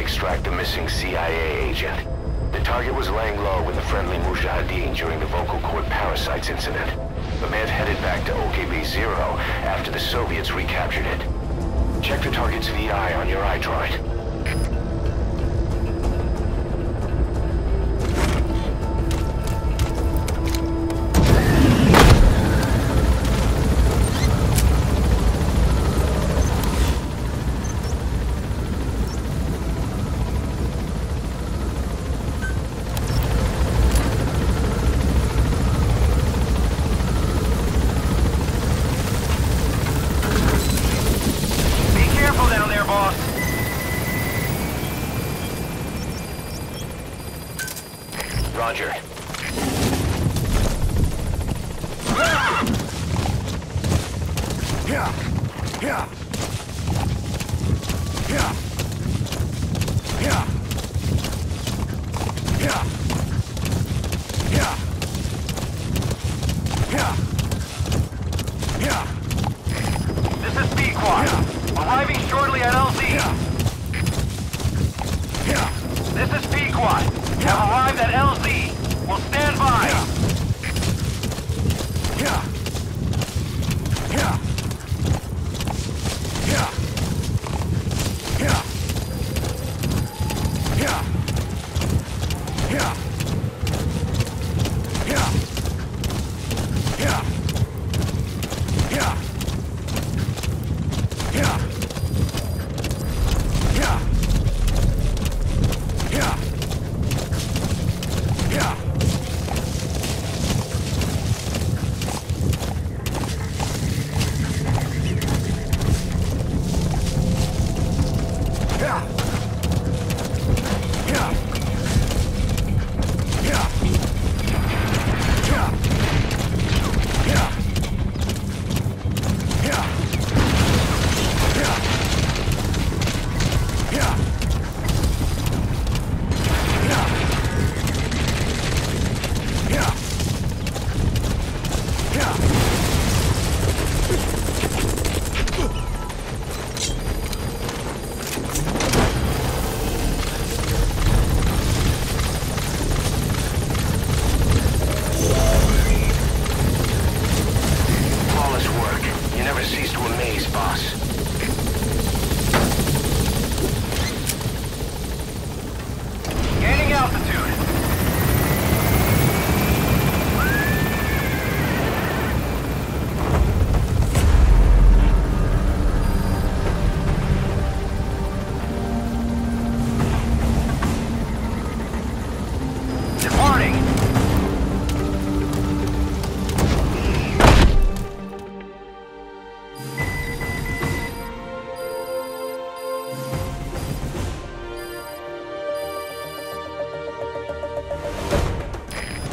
extract the missing CIA agent. The target was laying low with a friendly Mujahideen during the vocal cord parasites incident. The man headed back to OKB-0 after the Soviets recaptured it. Check the target's VI on your iDroid. Roger. Arriving shortly at LZ. This is Pequod. Have arrived at LZ. We'll stand by.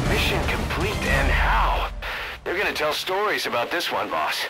Mission complete and how? They're gonna tell stories about this one, boss.